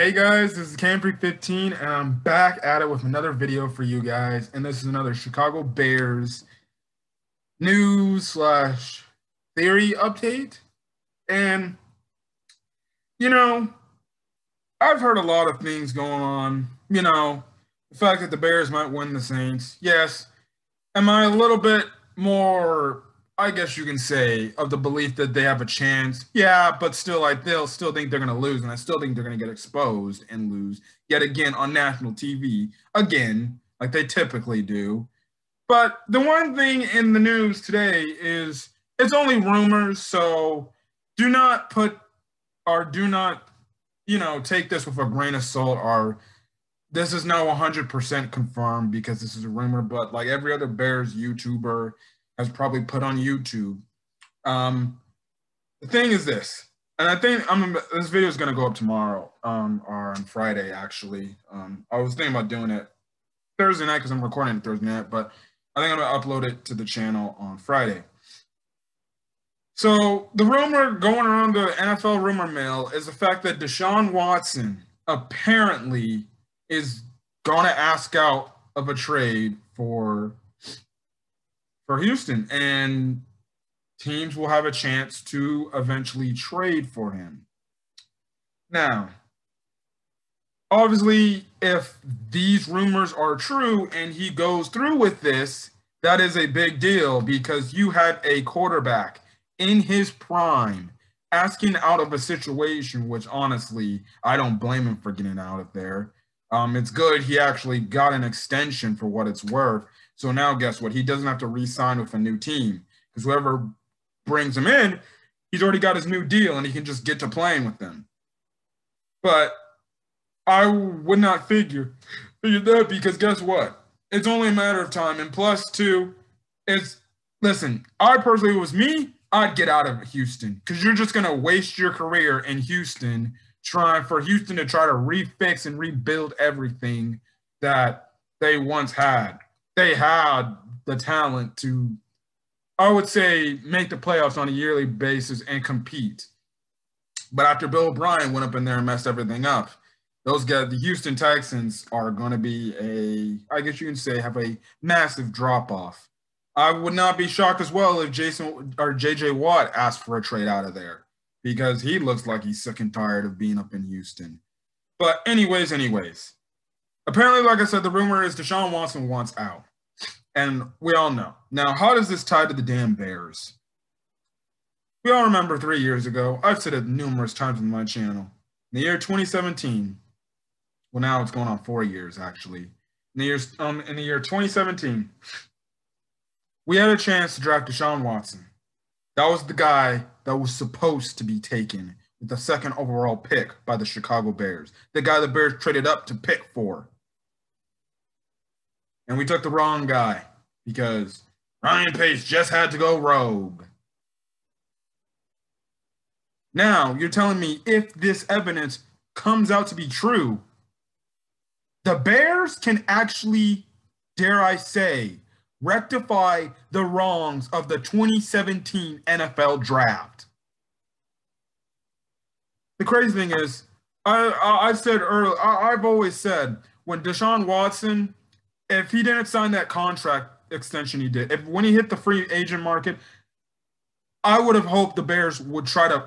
Hey guys, this is Camfrey15 and I'm back at it with another video for you guys. And this is another Chicago Bears news slash theory update. And, you know, I've heard a lot of things going on. You know, the fact that the Bears might win the Saints. Yes. Am I a little bit more I guess you can say, of the belief that they have a chance. Yeah, but still, like they'll still think they're going to lose, and I still think they're going to get exposed and lose yet again on national TV again, like they typically do. But the one thing in the news today is it's only rumors, so do not put or do not, you know, take this with a grain of salt. Or this is now 100% confirmed because this is a rumor. But like every other Bears YouTuber has probably put on YouTube. Um, the thing is this, and I think I'm this video is gonna go up tomorrow, um, or on Friday actually. Um, I was thinking about doing it Thursday night because I'm recording it Thursday night, but I think I'm gonna upload it to the channel on Friday. So the rumor going around the NFL rumor mill is the fact that Deshaun Watson apparently is gonna ask out of a trade for for Houston, and teams will have a chance to eventually trade for him. Now, obviously, if these rumors are true and he goes through with this, that is a big deal because you had a quarterback in his prime asking out of a situation, which honestly, I don't blame him for getting out of there. Um, it's good he actually got an extension for what it's worth so now, guess what? He doesn't have to re-sign with a new team because whoever brings him in, he's already got his new deal and he can just get to playing with them. But I would not figure figure that because guess what? It's only a matter of time. And plus, two, it's listen. I personally, was me, I'd get out of Houston because you're just gonna waste your career in Houston trying for Houston to try to refix and rebuild everything that they once had they had the talent to, I would say, make the playoffs on a yearly basis and compete. But after Bill O'Brien went up in there and messed everything up, those guys, the Houston Texans, are going to be a, I guess you can say, have a massive drop off. I would not be shocked as well if Jason or JJ Watt asked for a trade out of there because he looks like he's sick and tired of being up in Houston. But, anyways, anyways, apparently, like I said, the rumor is Deshaun Watson wants out. And we all know. Now, how does this tie to the damn Bears? We all remember three years ago, I've said it numerous times on my channel. In the year 2017, well, now it's going on four years actually. In the, years, um, in the year 2017, we had a chance to draft Deshaun Watson. That was the guy that was supposed to be taken with the second overall pick by the Chicago Bears. The guy the Bears traded up to pick for. And we took the wrong guy because Ryan Pace just had to go rogue. Now, you're telling me if this evidence comes out to be true, the Bears can actually, dare I say, rectify the wrongs of the 2017 NFL draft. The crazy thing is, I, I, I said earlier, I, I've always said when Deshaun Watson if he didn't sign that contract extension he did, if when he hit the free agent market, I would have hoped the Bears would try to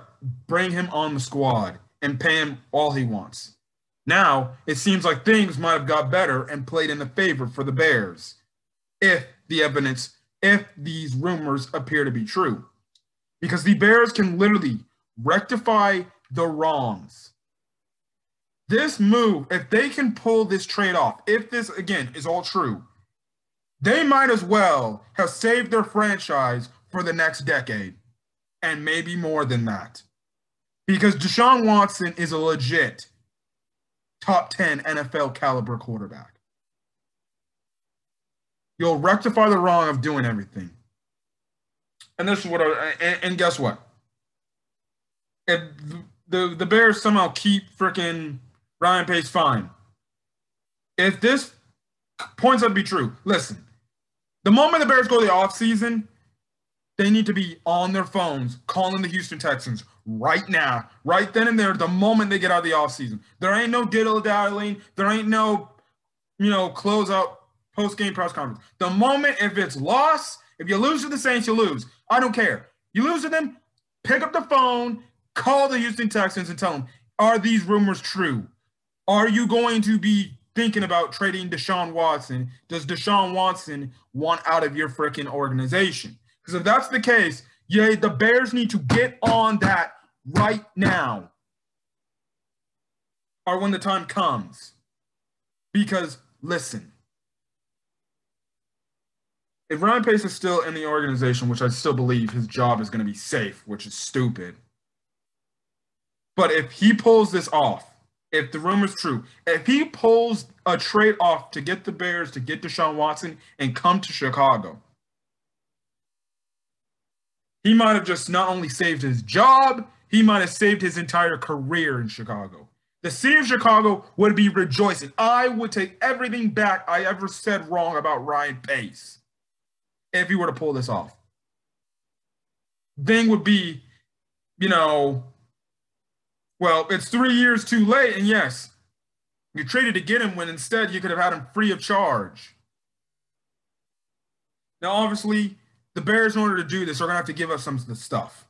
bring him on the squad and pay him all he wants. Now it seems like things might have got better and played in the favor for the Bears, if the evidence, if these rumors appear to be true, because the Bears can literally rectify the wrongs this move, if they can pull this trade off, if this again is all true, they might as well have saved their franchise for the next decade and maybe more than that. Because Deshaun Watson is a legit top 10 NFL caliber quarterback. You'll rectify the wrong of doing everything. And this is what I, and, and guess what? If the, the Bears somehow keep freaking Ryan Pace, fine. If this points out to be true, listen, the moment the Bears go to the offseason, they need to be on their phones calling the Houston Texans, right now, right then and there, the moment they get out of the offseason. There ain't no diddle daddling. There ain't no, you know, close out post game press conference. The moment if it's loss, if you lose to the Saints, you lose. I don't care. You lose to them, pick up the phone, call the Houston Texans and tell them, are these rumors true? Are you going to be thinking about trading Deshaun Watson? Does Deshaun Watson want out of your freaking organization? Because if that's the case, yeah, the Bears need to get on that right now or when the time comes. Because listen, if Ryan Pace is still in the organization, which I still believe his job is going to be safe, which is stupid. But if he pulls this off, if the rumor's true, if he pulls a trade off to get the Bears to get Deshaun Watson and come to Chicago, he might have just not only saved his job, he might have saved his entire career in Chicago. The city of Chicago would be rejoicing. I would take everything back I ever said wrong about Ryan Pace if he were to pull this off. Thing would be, you know, well, it's three years too late. And yes, you traded to get him when instead you could have had him free of charge. Now, obviously, the Bears, in order to do this, are going to have to give up some of the stuff.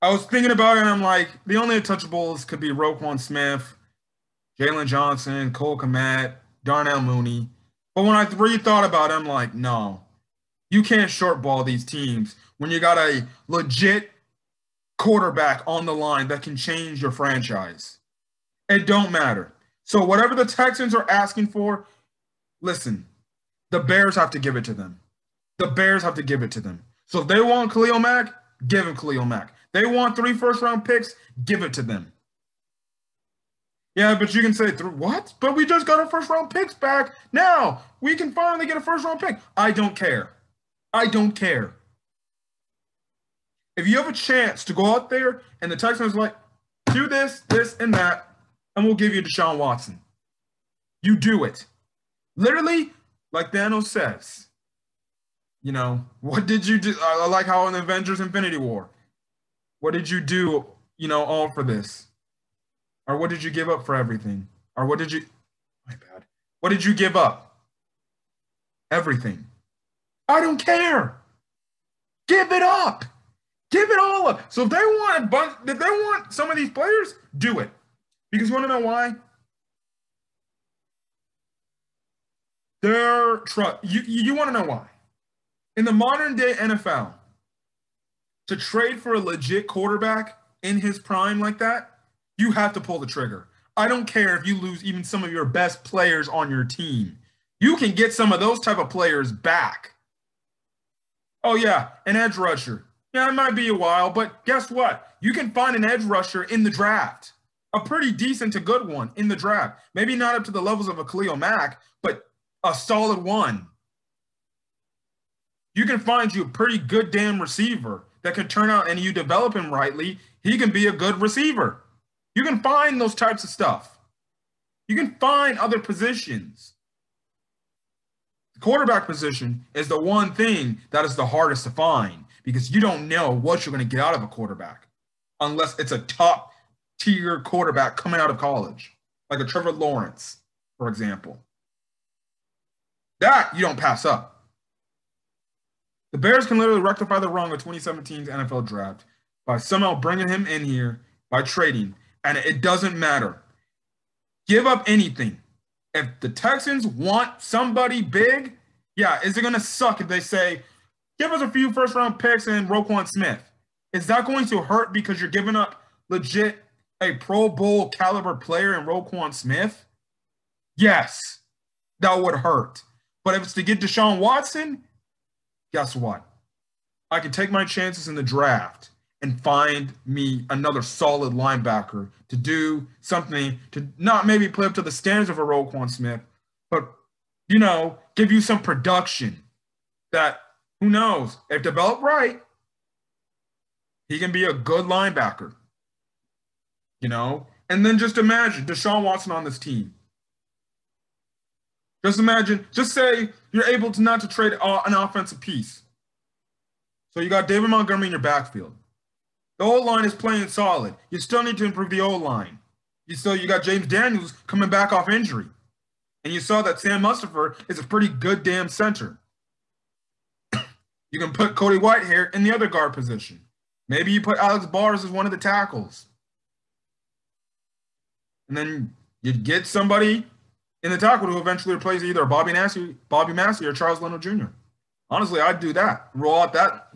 I was thinking about it, and I'm like, the only untouchables could be Roquan Smith, Jaylon Johnson, Cole Kmet, Darnell Mooney. But when I really thought about it, I'm like, no, you can't shortball these teams when you got a legit quarterback on the line that can change your franchise. It don't matter. So whatever the Texans are asking for, listen, the Bears have to give it to them. The Bears have to give it to them. So if they want Khalil Mack, give him Khalil Mack. They want three first round picks, give it to them. Yeah, but you can say through what? But we just got our first round picks back. Now we can finally get a first round pick. I don't care. I don't care. If you have a chance to go out there and the Texans like, do this, this, and that, and we'll give you Deshaun Watson. You do it. Literally, like Thanos says, you know, what did you do? I like how in Avengers Infinity War, what did you do, you know, all for this? Or what did you give up for everything? Or what did you, my bad. What did you give up? Everything. I don't care. Give it up. Give it all up. So if they want, a bunch, if they want some of these players, do it. Because you want to know why? They're trust. You you want to know why? In the modern day NFL, to trade for a legit quarterback in his prime like that, you have to pull the trigger. I don't care if you lose even some of your best players on your team. You can get some of those type of players back. Oh yeah, an edge rusher. Yeah, it might be a while, but guess what? You can find an edge rusher in the draft. A pretty decent to good one in the draft. Maybe not up to the levels of a Khalil Mack, but a solid one. You can find you a pretty good damn receiver that can turn out and you develop him rightly, he can be a good receiver. You can find those types of stuff. You can find other positions. The quarterback position is the one thing that is the hardest to find because you don't know what you're going to get out of a quarterback unless it's a top tier quarterback coming out of college, like a Trevor Lawrence, for example. That you don't pass up. The Bears can literally rectify the wrong of 2017's NFL draft by somehow bringing him in here by trading and it doesn't matter. Give up anything. If the Texans want somebody big, yeah, is it going to suck if they say, give us a few first round picks and Roquan Smith? Is that going to hurt because you're giving up legit a Pro Bowl caliber player in Roquan Smith? Yes, that would hurt. But if it's to get Deshaun Watson, guess what? I can take my chances in the draft and find me another solid linebacker to do something to not maybe play up to the standards of a Roquan Smith, but you know, give you some production that who knows if developed right, he can be a good linebacker. You know, and then just imagine Deshaun Watson on this team. Just imagine, just say you're able to not to trade uh, an offensive piece. So you got David Montgomery in your backfield. The O line is playing solid. You still need to improve the O line. You still you got James Daniels coming back off injury. And you saw that Sam Mustipher is a pretty good damn center. You can put Cody Whitehair in the other guard position. Maybe you put Alex Bars as one of the tackles. And then you'd get somebody in the tackle who eventually replaces either Bobby Massie, Bobby Massie or Charles Leno Jr. Honestly, I'd do that. Roll out that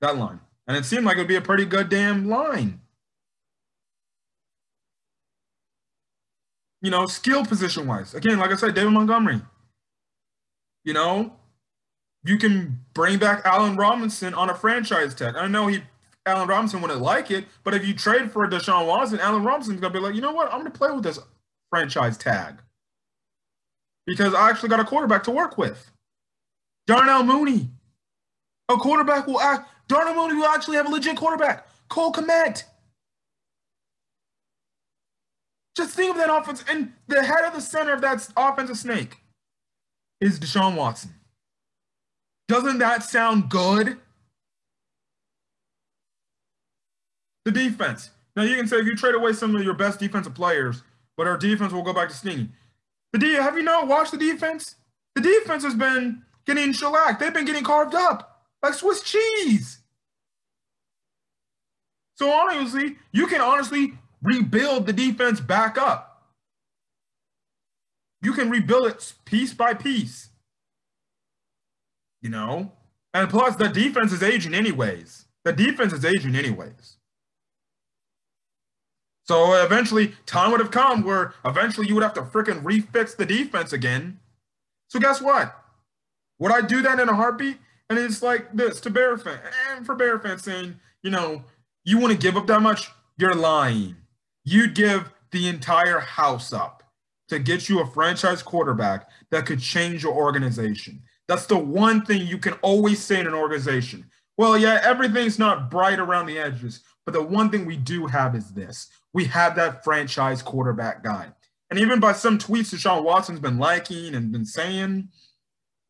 that line. And it seemed like it would be a pretty good damn line. You know, skill position wise. Again, like I said, David Montgomery. You know, you can bring back Allen Robinson on a franchise tag. I know he Allen Robinson wouldn't like it, but if you trade for Deshaun Watson, Allen Robinson's gonna be like, you know what? I'm gonna play with this franchise tag because I actually got a quarterback to work with. Darnell Mooney, a quarterback will act. Darnell Mooney will actually have a legit quarterback. Cole Kmet. Just think of that offense, and the head of the center of that offensive snake is Deshaun Watson. Doesn't that sound good? The defense. Now you can say if you trade away some of your best defensive players, but our defense will go back to stinging. The D, have you not watched the defense? The defense has been getting shellacked. They've been getting carved up like Swiss cheese. So honestly, you can honestly rebuild the defense back up. You can rebuild it piece by piece. You know? And plus, the defense is aging anyways. The defense is aging anyways. So eventually, time would have come where eventually you would have to freaking refix the defense again. So guess what? Would I do that in a heartbeat? And it's like this to Bear fan and for Bear fans saying, you know, you want to give up that much? You're lying. You'd give the entire house up to get you a franchise quarterback that could change your organization. That's the one thing you can always say in an organization. Well, yeah, everything's not bright around the edges, but the one thing we do have is this we have that franchise quarterback guy. And even by some tweets Deshaun Watson's been liking and been saying,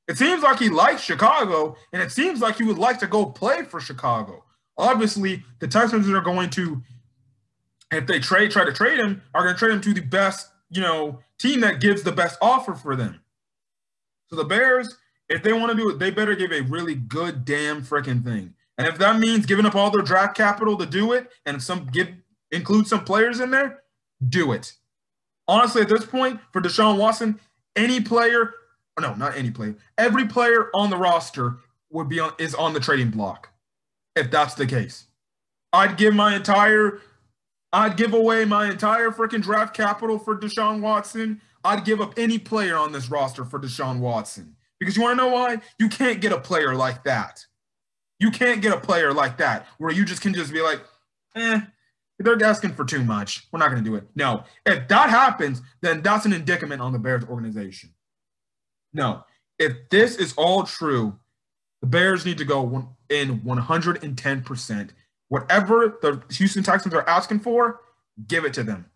it seems like he likes Chicago, and it seems like he would like to go play for Chicago. Obviously, the Texans are going to, if they trade, try to trade him, are going to trade him to the best, you know, team that gives the best offer for them. So the Bears, if they want to do it, they better give a really good damn freaking thing. And if that means giving up all their draft capital to do it, and some give include some players in there, do it. Honestly, at this point, for Deshaun Watson, any player, no, not any player, every player on the roster would be on is on the trading block. If that's the case, I'd give my entire, I'd give away my entire freaking draft capital for Deshaun Watson. I'd give up any player on this roster for Deshaun Watson. Because you want to know why? You can't get a player like that. You can't get a player like that where you just can just be like, eh, they're asking for too much. We're not going to do it. No. If that happens, then that's an indictment on the Bears organization. No. If this is all true, the Bears need to go in 110%. Whatever the Houston Texans are asking for, give it to them.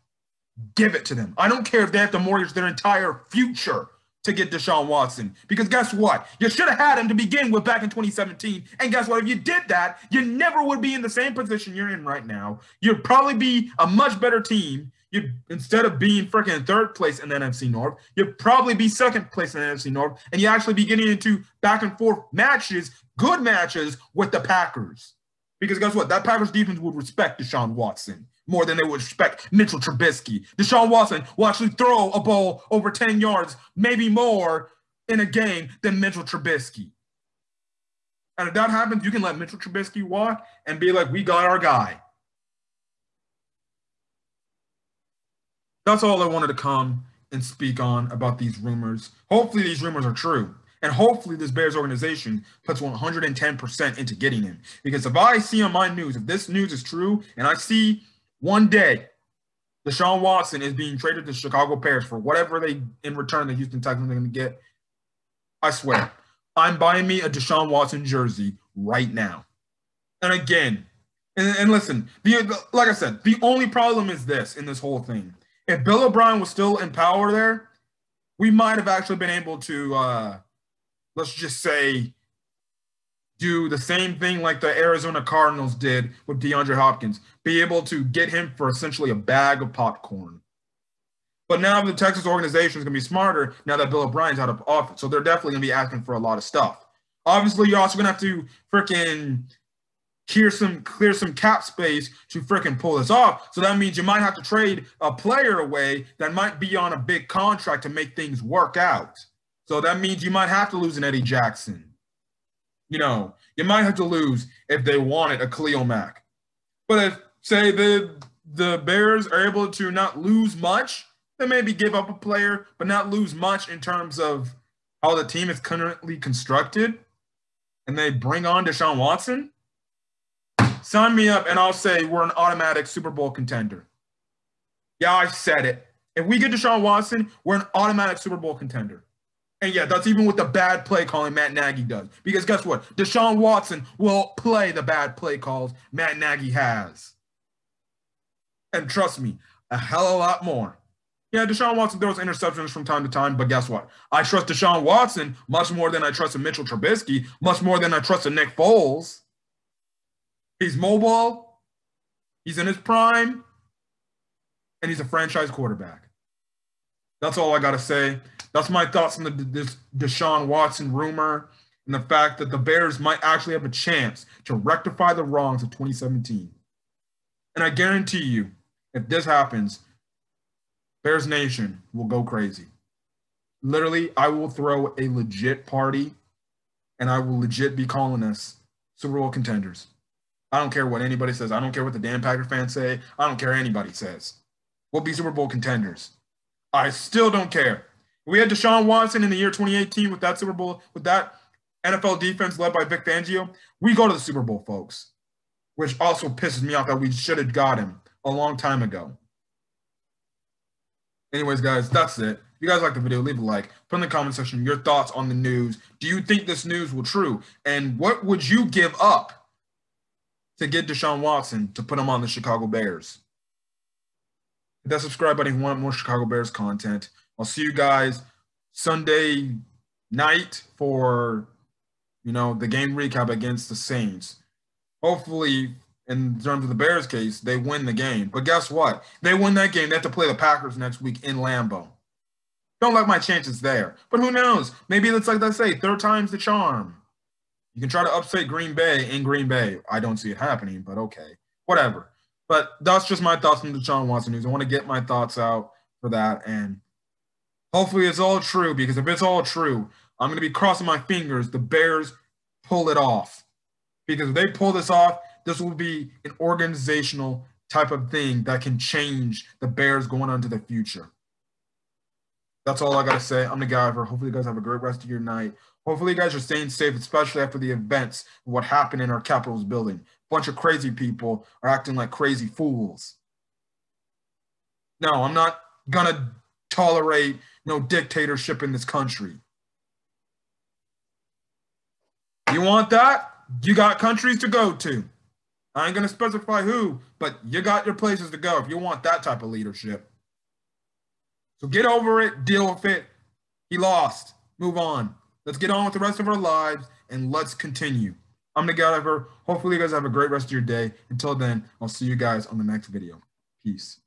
Give it to them. I don't care if they have to mortgage their entire future to get Deshaun Watson. Because guess what? You should have had him to begin with back in 2017. And guess what? If you did that, you never would be in the same position you're in right now. You'd probably be a much better team. You'd instead of being freaking third place in the NFC North, you'd probably be second place in the NFC North, and you actually be getting into back and forth matches, good matches with the Packers. Because guess what? That Packers defense would respect Deshaun Watson more than they would respect Mitchell Trubisky. Deshaun Watson will actually throw a ball over 10 yards, maybe more, in a game than Mitchell Trubisky. And if that happens, you can let Mitchell Trubisky walk and be like, we got our guy. That's all I wanted to come and speak on about these rumors. Hopefully, these rumors are true. And hopefully, this Bears organization puts 110% into getting him. Because if I see on my news, if this news is true, and I see one day, Deshaun Watson is being traded to Chicago Bears for whatever they in return the Houston Texans are going to get. I swear, I'm buying me a Deshaun Watson jersey right now. And again, and, and listen, the, like I said, the only problem is this in this whole thing. If Bill O'Brien was still in power there, we might have actually been able to, uh, let's just say, do the same thing like the Arizona Cardinals did with DeAndre Hopkins, be able to get him for essentially a bag of popcorn. But now the Texas organization is going to be smarter now that Bill O'Brien's out of office. So they're definitely going to be asking for a lot of stuff. Obviously, you're also going to have to freaking clear some clear some cap space to freaking pull this off. So that means you might have to trade a player away that might be on a big contract to make things work out. So that means you might have to lose an Eddie Jackson. You know, you might have to lose if they wanted a Khalil Mack. But if say the the Bears are able to not lose much, they maybe give up a player, but not lose much in terms of how the team is currently constructed, and they bring on Deshaun Watson, sign me up and I'll say we're an automatic Super Bowl contender. Yeah, I said it. If we get Deshaun Watson, we're an automatic Super Bowl contender. And yeah, that's even with the bad play calling Matt Nagy does. Because guess what? Deshaun Watson will play the bad play calls Matt Nagy has. And trust me, a hell of a lot more. Yeah, Deshaun Watson throws interceptions from time to time, but guess what? I trust Deshaun Watson much more than I trust Mitchell Trubisky, much more than I trust Nick Foles. He's mobile, he's in his prime, and he's a franchise quarterback. That's all I got to say. That's my thoughts on the this Deshaun Watson rumor and the fact that the Bears might actually have a chance to rectify the wrongs of 2017. And I guarantee you, if this happens, Bears Nation will go crazy. Literally, I will throw a legit party and I will legit be calling us Super Bowl contenders. I don't care what anybody says. I don't care what the Dan Packer fans say. I don't care anybody says. We'll be Super Bowl contenders. I still don't care. We had Deshaun Watson in the year 2018 with that Super Bowl, with that NFL defense led by Vic Fangio. We go to the Super Bowl, folks, which also pisses me off that we should have got him a long time ago. Anyways, guys, that's it. If you guys like the video, leave a like. Put in the comment section your thoughts on the news. Do you think this news will true? And what would you give up to get Deshaun Watson to put him on the Chicago Bears? Hit that subscribe button if you want more Chicago Bears content. I'll see you guys Sunday night for you know the game recap against the Saints. Hopefully, in terms of the Bears case, they win the game. But guess what? They win that game. They have to play the Packers next week in Lambeau. Don't like my chances there. But who knows? Maybe it's like I say, third time's the charm. You can try to upset Green Bay in Green Bay. I don't see it happening, but okay. Whatever. But that's just my thoughts on the Deshaun Watson news. I want to get my thoughts out for that. And hopefully it's all true because if it's all true, I'm going to be crossing my fingers the Bears pull it off. Because if they pull this off, this will be an organizational type of thing that can change the Bears going on to the future. That's all I got to say. I'm the guy for. Hopefully, you guys have a great rest of your night. Hopefully, you guys are staying safe, especially after the events, what happened in our Capitol's building. A bunch of crazy people are acting like crazy fools. No, I'm not going to tolerate no dictatorship in this country. You want that? You got countries to go to. I ain't gonna specify who, but you got your places to go if you want that type of leadership. So get over it, deal with it. He lost. Move on. Let's get on with the rest of our lives and let's continue. I'm the guy ever. Hopefully, you guys have a great rest of your day. Until then, I'll see you guys on the next video. Peace.